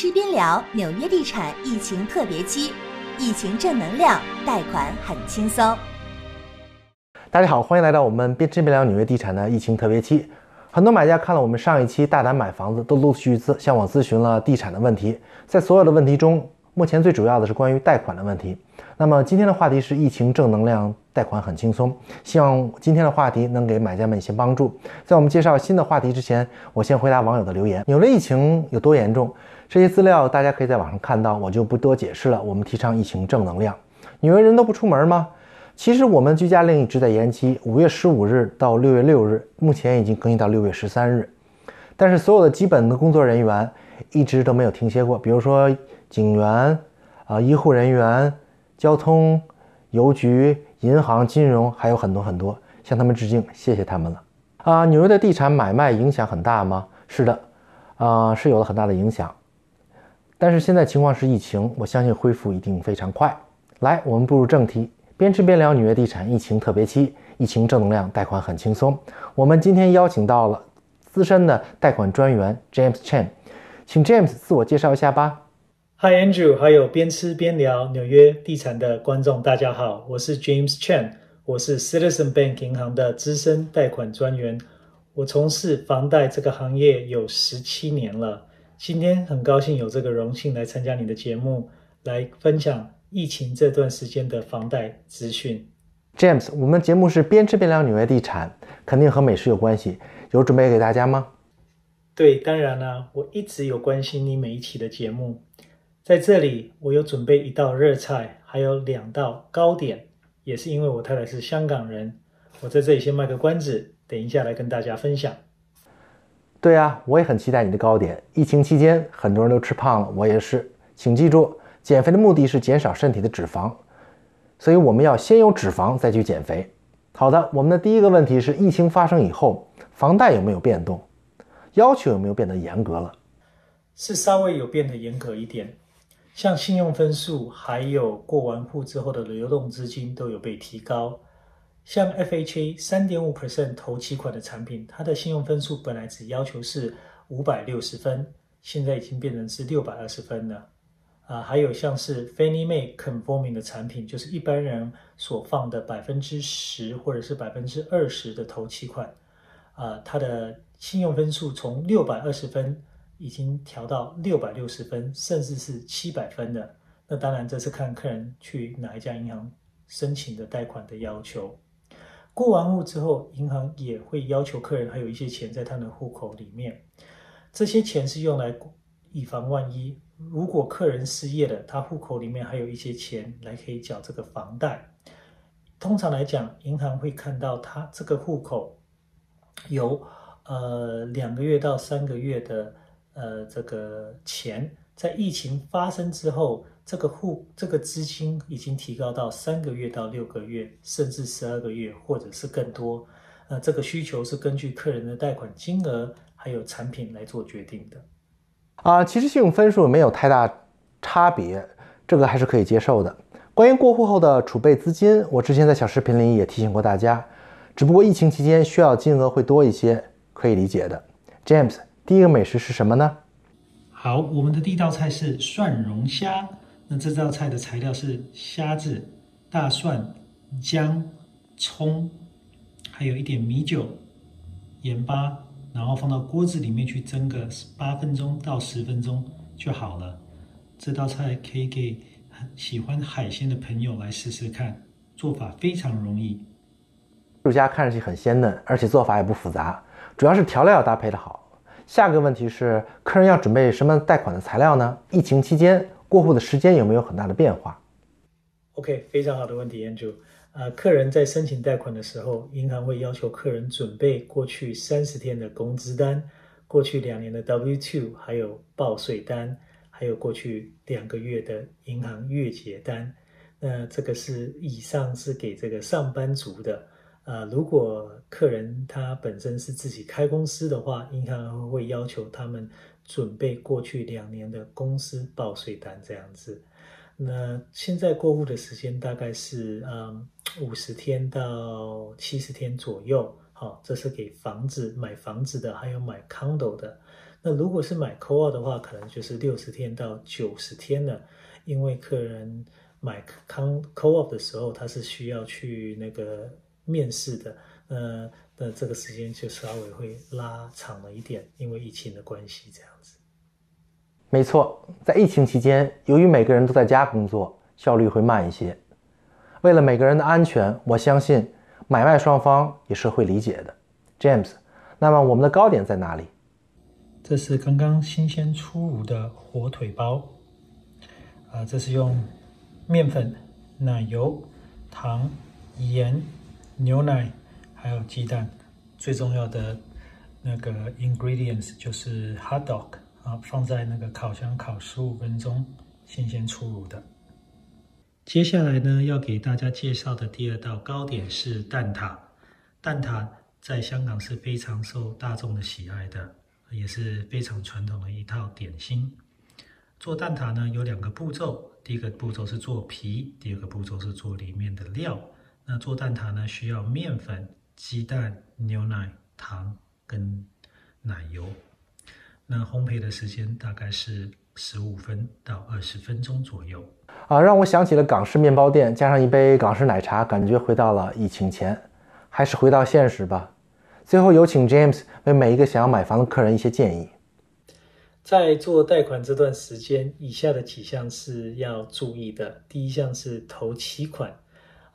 吃边聊纽约地产疫情特别期，疫情正能量，贷款很轻松。大家好，欢迎来到我们边吃边聊纽约地产的疫情特别期。很多买家看了我们上一期大胆买房子，都陆续咨向我咨询了地产的问题。在所有的问题中，目前最主要的是关于贷款的问题。那么今天的话题是疫情正能量，贷款很轻松。希望今天的话题能给买家们一些帮助。在我们介绍新的话题之前，我先回答网友的留言。纽约疫情有多严重？这些资料大家可以在网上看到，我就不多解释了。我们提倡疫情正能量。纽约人都不出门吗？其实我们居家令一直在延期，五月十五日到六月六日，目前已经更新到六月十三日。但是所有的基本的工作人员一直都没有停歇过，比如说警员、啊医护人员。交通、邮局、银行、金融还有很多很多，向他们致敬，谢谢他们了。啊，纽约的地产买卖影响很大吗？是的，啊，是有了很大的影响。但是现在情况是疫情，我相信恢复一定非常快。来，我们步入正题，边吃边聊纽约地产疫情特别期，疫情正能量，贷款很轻松。我们今天邀请到了资深的贷款专员 James Chen，请 James 自我介绍一下吧。Hi Andrew，还有边吃边聊纽约地产的观众，大家好，我是 James Chen，我是 Citizen Bank 银行的资深贷款专员，我从事房贷这个行业有十七年了。今天很高兴有这个荣幸来参加你的节目，来分享疫情这段时间的房贷资讯。James，我们节目是边吃边聊纽约地产，肯定和美食有关系，有准备给大家吗？对，当然啦，我一直有关心你每一期的节目。在这里，我有准备一道热菜，还有两道糕点，也是因为我太太是香港人。我在这里先卖个关子，等一下来跟大家分享。对啊，我也很期待你的糕点。疫情期间，很多人都吃胖了，我也是。请记住，减肥的目的是减少身体的脂肪，所以我们要先有脂肪再去减肥。好的，我们的第一个问题是：疫情发生以后，房贷有没有变动？要求有没有变得严格了？是稍微有变得严格一点。像信用分数，还有过完户之后的流动资金都有被提高。像 FHA 三点五 percent 投期款的产品，它的信用分数本来只要求是五百六十分，现在已经变成是六百二十分了。啊，还有像是 Fannie Mae conforming 的产品，就是一般人所放的百分之十或者是百分之二十的投期款，啊，它的信用分数从六百二十分。已经调到六百六十分，甚至是七百分的。那当然，这是看客人去哪一家银行申请的贷款的要求。过完户之后，银行也会要求客人还有一些钱在他的户口里面。这些钱是用来以防万一，如果客人失业了，他户口里面还有一些钱来可以缴这个房贷。通常来讲，银行会看到他这个户口有呃两个月到三个月的。呃，这个钱在疫情发生之后，这个户这个资金已经提高到三个月到六个月，甚至十二个月，或者是更多。呃，这个需求是根据客人的贷款金额还有产品来做决定的。啊，其实信用分数没有太大差别，这个还是可以接受的。关于过户后的储备资金，我之前在小视频里也提醒过大家，只不过疫情期间需要金额会多一些，可以理解的。James。第一个美食是什么呢？好，我们的第一道菜是蒜蓉虾。那这道菜的材料是虾子、大蒜、姜、葱，还有一点米酒、盐巴，然后放到锅子里面去蒸个八分钟到十分钟就好了。这道菜可以给喜欢海鲜的朋友来试试看，做法非常容易。肉虾看上去很鲜嫩，而且做法也不复杂，主要是调料搭配的好。下个问题是，客人要准备什么贷款的材料呢？疫情期间过户的时间有没有很大的变化？OK，非常好的问题，Andrew。呃，客人在申请贷款的时候，银行会要求客人准备过去三十天的工资单、过去两年的 W-2，还有报税单，还有过去两个月的银行月结单。那这个是以上是给这个上班族的。呃，如果客人他本身是自己开公司的话，银行会要求他们准备过去两年的公司报税单这样子。那现在过户的时间大概是嗯五十天到七十天左右。好，这是给房子买房子的，还有买 condo 的。那如果是买 co-op 的话，可能就是六十天到九十天了，因为客人买康 co-op 的时候，他是需要去那个面试的，呃，那这个时间就稍微会拉长了一点，因为疫情的关系，这样子。没错，在疫情期间，由于每个人都在家工作，效率会慢一些。为了每个人的安全，我相信买卖双方也是会理解的。James，那么我们的糕点在哪里？这是刚刚新鲜出炉的火腿包，啊，这是用面粉、奶油、糖、盐、牛奶还有鸡蛋，最重要的那个 ingredients 就是 hot dog 啊，放在那个烤箱烤十五分钟，新鲜出炉的。接下来呢，要给大家介绍的第二道糕点是蛋挞。蛋挞在香港是非常受大众的喜爱的，也是非常传统的一套点心。做蛋挞呢有两个步骤，第一个步骤是做皮，第二个步骤是做里面的料。那做蛋挞呢需要面粉、鸡蛋、牛奶、糖跟奶油。那烘焙的时间大概是十五分到二十分钟左右。啊，让我想起了港式面包店，加上一杯港式奶茶，感觉回到了疫情前。还是回到现实吧。最后有请 James 为每一个想要买房的客人一些建议。在做贷款这段时间，以下的几项是要注意的。第一项是投期款。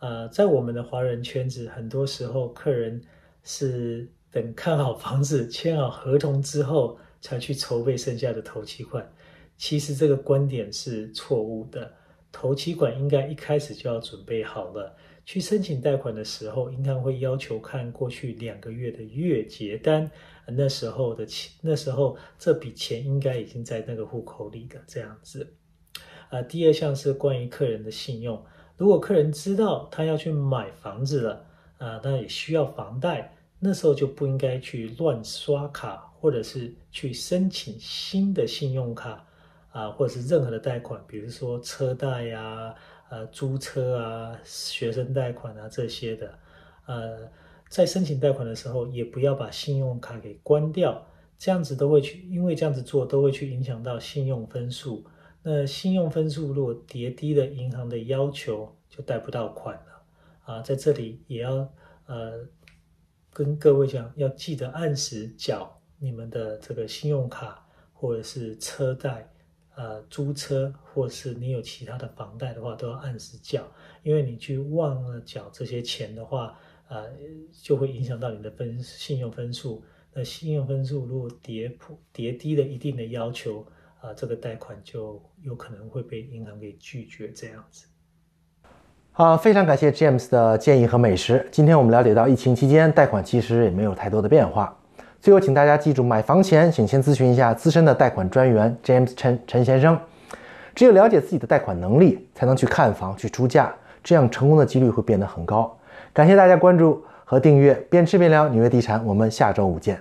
呃，在我们的华人圈子，很多时候客人是等看好房子、签好合同之后，才去筹备剩下的头期款。其实这个观点是错误的。头期款应该一开始就要准备好了。去申请贷款的时候，银行会要求看过去两个月的月结单，那时候的钱，那时候这笔钱应该已经在那个户口里的这样子。啊，第二项是关于客人的信用，如果客人知道他要去买房子了，啊，那也需要房贷，那时候就不应该去乱刷卡，或者是去申请新的信用卡。啊，或者是任何的贷款，比如说车贷呀、呃租车啊、学生贷款啊这些的，呃，在申请贷款的时候，也不要把信用卡给关掉，这样子都会去，因为这样子做都会去影响到信用分数。那信用分数如果跌低了，银行的要求就贷不到款了。啊，在这里也要呃跟各位讲，要记得按时缴你们的这个信用卡或者是车贷。呃，租车或是你有其他的房贷的话，都要按时缴，因为你去忘了缴这些钱的话，呃，就会影响到你的分信用分数。那信用分数如果跌破跌低了一定的要求，啊，这个贷款就有可能会被银行给拒绝这样子。好，非常感谢 James 的建议和美食。今天我们了解到，疫情期间贷款其实也没有太多的变化。最后，请大家记住，买房前请先咨询一下资深的贷款专员 James 陈陈先生。只有了解自己的贷款能力，才能去看房、去出价，这样成功的几率会变得很高。感谢大家关注和订阅，边吃边聊纽约地产，我们下周五见。